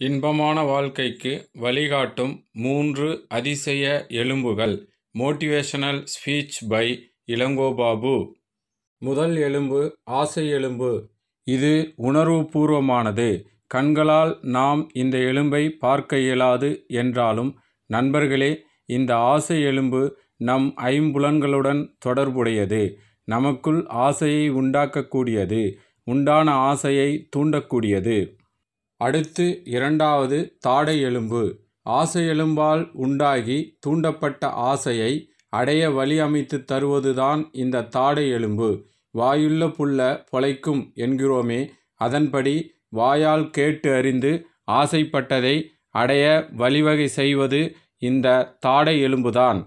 இன்பமான வாழ்க்கைக்கு வழிகாட்டும் மூன்று அதிசய எலும்புகள். Motivational speech by Ilangobabu. முதல் எலும்பு ஆசை எலும்பு. இது உணர்வுபூர்வமானது. கண்களால் நாம் இந்த எலும்பை பார்க்க இயலாது என்றாலும் நண்பர்களே இந்த ஆசை எலும்பு நம் ஐம்புலன்களுடன் தொடர்புடையது. நமக்குள் ஆசையை உண்டாக்கக்கூடியது. உண்டான ஆசையை தூண்டக்கூடியது. அடுத்து இரண்டாவது தாடை எலும்பு. ஆசை எலும்பால் உண்டாகி தூண்டப்பட்ட ஆசையை அடைய வழி அமைத்து தருவதுதான் இந்த தாடை எலும்பு. வாயுள்ள புல்ல பொழைக்கும் என்கிறோமே அதன்படி வாயால் கேட்டு அறிந்து ஆசைப்பட்டதை அடைய வழிவகை செய்வது இந்த தாடை எலும்புதான்.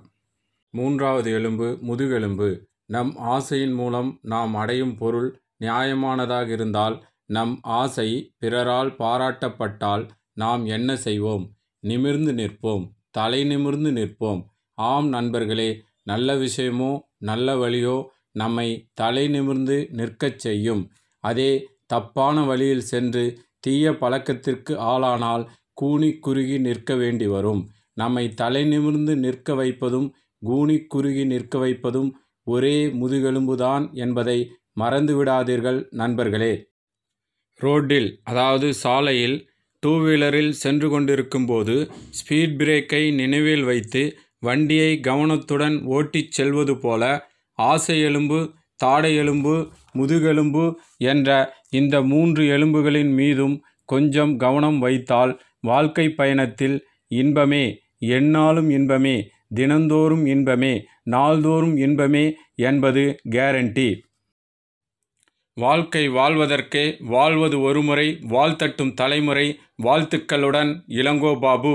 மூன்றாவது எலும்பு முதுகெலும்பு. நம் ஆசையின் மூலம் நாம் அடையும் பொருள் நியாயமானதாக இருந்தால் நம் ஆசை பிறரால் பாராட்டப்பட்டால் நாம் என்ன செய்வோம்? நிமிர்ந்து நிற்போம் தலை நிமிர்ந்து நிற்போம். ஆம் நண்பர்களே நல்ல விஷயமோ நல்ல வழியோ நம்மை தலை நிமிர்ந்து நிற்கச் செய்யும். அதே தப்பான வழியில் சென்று தீய பழக்கத்திற்கு ஆளானால் கூனி குறுகி நிற்க வேண்டி வரும். நம்மை தலை நிமிர்ந்து நிற்க வைப்பதும் கூனி குறுகி நிற்க வைப்பதும் ஒரே முதுகெலும்புதான் என்பதை மறந்து விடாதீர்கள் நண்பர்களே. ரோட்டில் அதாவது சாலையில் டூ வீலரில் சென்று கொண்டிருக்கும்போது ஸ்பீட் பிரேக்கை நினைவில் வைத்து வண்டியை கவனத்துடன் ஓட்டிச் செல்வது போல ஆசை எலும்பு தாடை எலும்பு முதுகெலும்பு என்ற இந்த மூன்று எலும்புகளின் மீதும் கொஞ்சம் கவனம் வைத்தால் வாழ்க்கை பயணத்தில் இன்பமே எந்நாளும் இன்பமே தினந்தோறும் இன்பமே நாள்தோறும் இன்பமே என்பது கேரண்டி வாழ்க்கை வாழ்வதற்கே வாழ்வது ஒருமுறை வாழ்த்தட்டும் தலைமுறை வாழ்த்துக்களுடன் இளங்கோ பாபு.